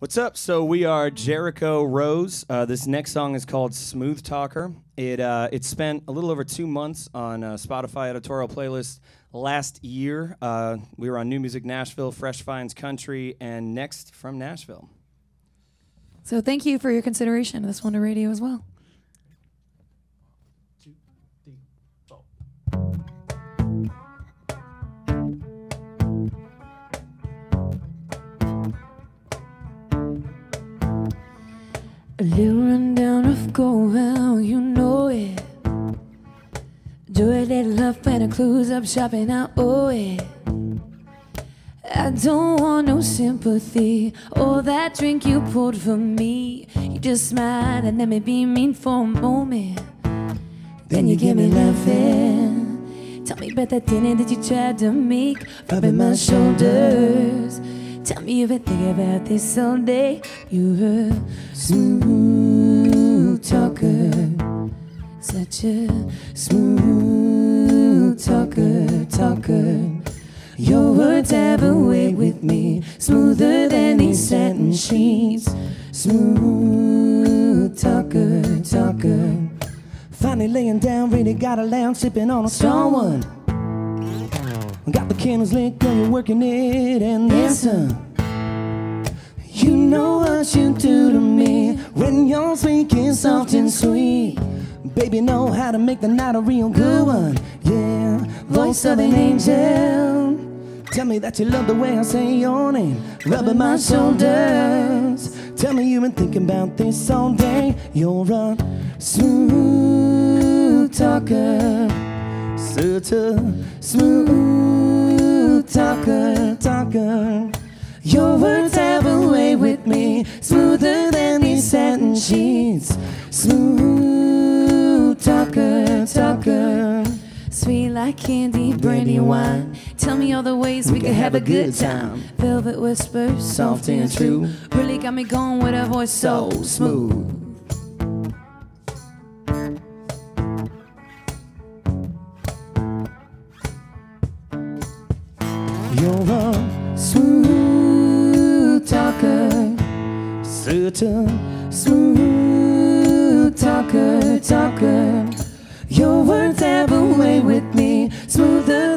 What's up? So we are Jericho Rose. Uh, this next song is called "Smooth Talker." It uh, it spent a little over two months on uh, Spotify editorial playlist last year. Uh, we were on New Music Nashville, Fresh Finds Country, and Next from Nashville. So thank you for your consideration this one to radio as well. A little rundown of go well, you know it. Do a little love when it close up shopping, I owe it. I don't want no sympathy or that drink you poured for me. You just smiled and let me be mean for a moment. Then you give me laughing. Tell me about that dinner that you tried to make, rubbing my shoulders. Tell me you've been thinking about this all day. You're a smooth talker, such a smooth talker, talker. Your words have a way with me, smoother than these satin sheets. Smooth talker, talker. Finally laying down, really got a lounge, sipping on a strong one. Got the candles lit, girl, you're working it, and then. You know what you do to me when you're speaking soft and sweet. Baby, know how to make the night a real good one. Yeah, voice of an angel. Tell me that you love the way I say your name, rubbing my shoulders. Tell me you've been thinking about this all day. You're a smooth talker, such a smooth talker, talker. Your words have a way with me, smoother than these satin sheets. Smooth talker, talker. Sweet like candy, brandy wine. Tell me all the ways we, could have a good time. Velvet whispers, soft and true. Really got me going with a voice so smooth. You're a smooth talker, a smooth talker, talker. Your words have a way with me, smoother